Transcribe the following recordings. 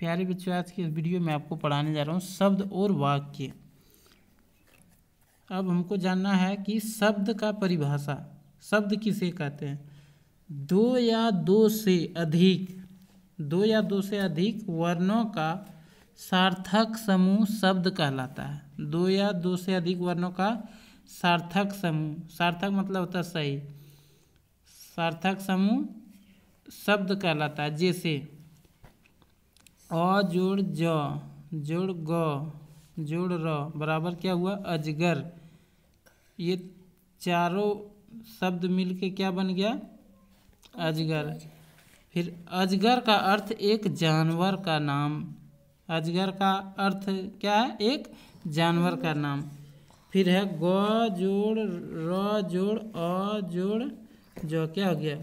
प्यारे बच्चों, आज की वीडियो में आपको पढ़ाने जा रहा हूँ शब्द और वाक्य। अब हमको जानना है कि शब्द का परिभाषा, शब्द किसे कहते हैं? दो या दो से अधिक, दो या दो से अधिक वर्णों का सार्थक समूह शब्द कहलाता है। दो या दो से अधिक वर्णों का सार्थक समूह, सार्थक मतलब होता है सही। सार्थक समूह शब्द कहलाता है, जैसे अ जोड़ ज, जोड़ ग, जोड़ र, बराबर क्या हुआ? अजगर। ये चारों शब्द मिलके क्या बन गया? अजगर। फिर अजगर का अर्थ एक जानवर का नाम। अजगर का अर्थ क्या है? एक जानवर का नाम। फिर है ग जोड़, र जोड़, अ जोड़, जो। क्या हो गया?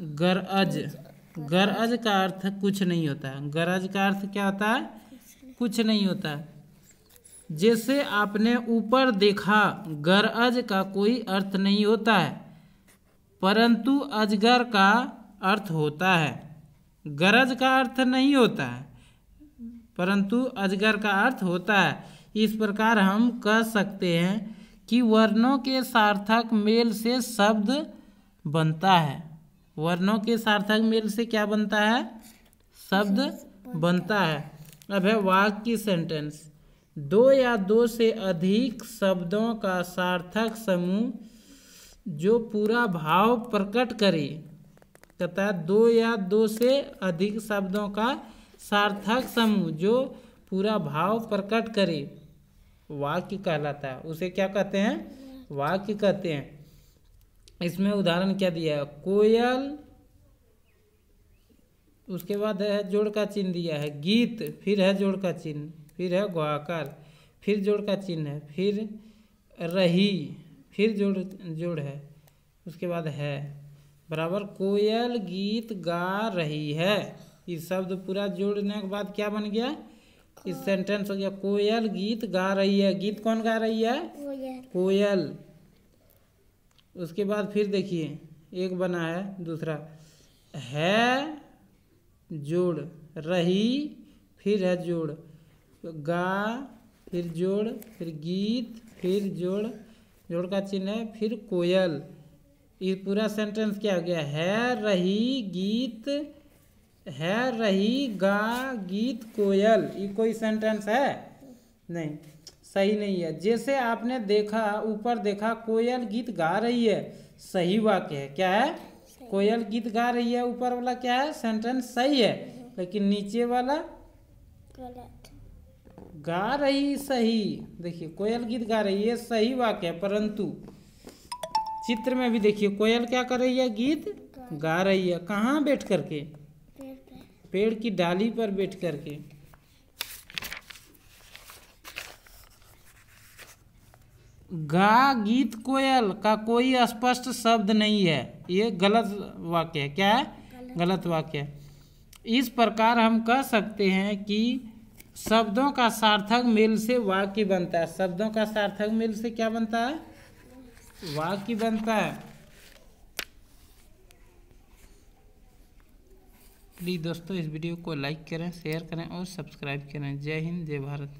गरअज गरअज का अर्थ कुछ नहीं होता। गरज का अर्थ क्या होता है? कुछ नहीं होता। जैसे आपने ऊपर देखा गरअज का कोई अर्थ नहीं होता है, परंतु अजगर का अर्थ होता है। गरज का अर्थ नहीं होता है, परंतु अजगर का अर्थ होता है। इस प्रकार हम कह सकते हैं कि वर्णों के सार्थक मेल से शब्द बनता है। वर्णों के सार्थक मेल से क्या बनता है? शब्द बनता है। अब है वाक्य सेंटेंस दो या दो से अधिक शब्दों का सार्थक समूह जो पूरा भाव प्रकट करे कहता है दो या दो से अधिक शब्दों का सार्थक समूह जो पूरा भाव प्रकट करे। वाक्य कहलाता है। उसे क्या कहते हैं? वाक्य कहते हैं। इसमें उदाहरण क्या दिया है? कोयल उसके बाद है जोड़ का चिन्ह दिया है। गीत फिर है जोड़ का चिन्ह फिर है गुहाकर फिर जोड़ का चिन्ह है फिर रही फिर जोड़ जोड़ है उसके बाद है। बराबर कोयल गीत गा रही है। इस शब्द पूरा जोड़ने के बाद क्या बन गया? इस सेंटेंस हो गया कोयल गीत गा रही है। गीत कौन गा रही है? कोयल। उसके बाद फिर देखिए, एक बना है, दूसरा है जोड़, रही, फिर है जोड़, गा, फिर जोड़, फिर गीत, फिर जोड़ जोड़ का चिन्ह है, फिर कोयल। ये पूरा सेंटेंस क्या हो गया? है, रही, गीत, है, रही, गा, गीत, कोयल। ये कोई सेंटेंस है? नहीं। सही नहीं है। जैसे आपने देखा ऊपर देखा कोयल गीत गा रही है। सही वाक्य है। क्या है? कोयल गीत गा रही है। ऊपर वाला क्या है? सेंटेंस सही है। लेकिन नीचे वाला? गा रही सही। देखिए कोयल गीत गा रही है सही वाक्य है परंतु चित्र में भी देखिए कोयल क्या कर रही है? गीत गा रही है। कहाँ बैठ करके? पेड़ की डाली पर बैठ करके। गा गीत कोयल का कोई स्पष्ट शब्द नहीं है। ये गलत वाक्य है। क्या है? गलत। वाक्य है। इस प्रकार हम कह सकते हैं कि शब्दों का सार्थक मेल से वाक्य बनता है। शब्दों का सार्थक मेल से क्या बनता है? वाक्य बनता है। प्लीज़ दोस्तों इस वीडियो को लाइक करें शेयर करें और सब्सक्राइब करें। जय हिंद जय भारत।